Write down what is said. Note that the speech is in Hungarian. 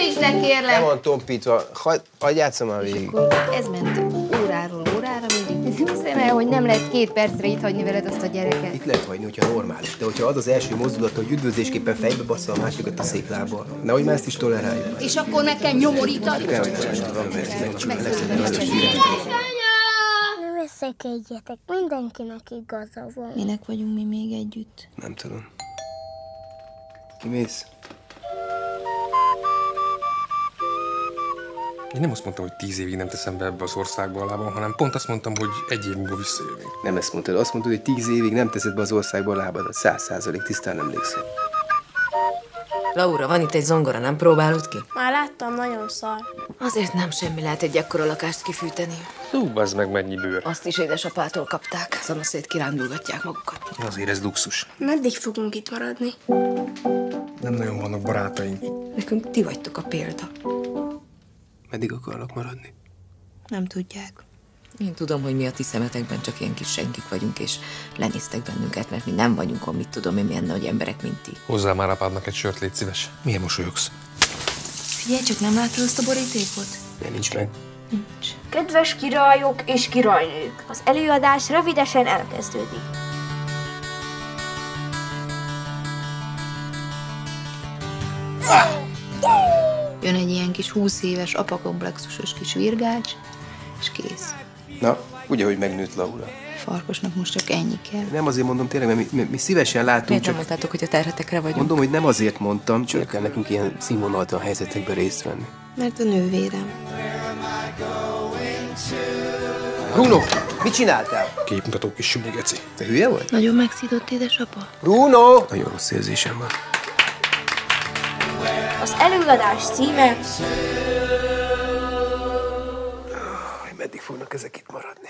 Tompíts le, Nem kérlek! van tompítva. Hagy, játszom már végig. Ez ment óráról órára mindig. Hiszem el, hogy nem lehet két percre itt hagyni veled azt a gyereket. Itt lehet hagyni, hogyha normális. De hogyha az az első mozdulat, hogy üdvözlésképpen fejbe bassza a másikat a széklábbal. Nehogy már ezt is toleráljuk. És akkor kell nyomorítani. Nem tudom, mert megcsinálni. Ne veszekedjetek, mindenkinek igaza van. Minek vagyunk mi még együtt? Nem tudom. Kimész? Én nem azt mondtam, hogy tíz évig nem teszem be ebbe az országba a lábam, hanem pont azt mondtam, hogy egy év múlva visszajövünk. Nem ezt mondtad. Azt mondtad, hogy tíz évig nem teszed be az országba a lábadat. Száz százalék tisztán emlékszem. Laura, van itt egy zongora, nem próbálod ki? Már láttam, nagyon szar. Azért nem semmi lehet egy ekkora lakást kifűteni. Hú, az meg mennyi bőr. Azt is édesapától kapták. Szanaszét kirándulgatják magukat. Azért ez luxus. Meddig fogunk itt maradni? Nem nagyon vannak barátaink. Nekünk ti vagytok a példa. Meddig akarlak maradni? Nem tudják. Én tudom, hogy mi a ti szemetekben csak ilyen kis senkik vagyunk, és lenéztek bennünket, mert mi nem vagyunk, a mit tudom én, milyen nagy emberek, mint ti. Hozzá már apádnak egy sört, légy szíves. Milyen mosolyogsz? Figyelj, csak nem látod azt a borítékot? Miért nincs meg? Kedves királyok és királynők, az előadás rövidesen elkezdődik. Jön egy ilyen kis 20 éves apakomplexusos kis virgács, és kész. Na, ugye, hogy megnőtt Laura. Farkasnak most csak ennyi kell. Nem azért mondom tényleg, mert mi, mi, mi szívesen látunk, Miért nem csak mondtátok, hogy a terhetekre vagyunk? mondom, hogy nem azért mondtam, csak kell nekünk ilyen színvonaltan helyzetekben részt venni. Mert a nővérem. Bruno, mit csináltál? Képmutató kis süli geci. Te hülye vagy? Nagyon megszidott édesapa? Bruno! Nagyon rossz érzésem van. Az előadás címe meddig fognak ezek itt maradni?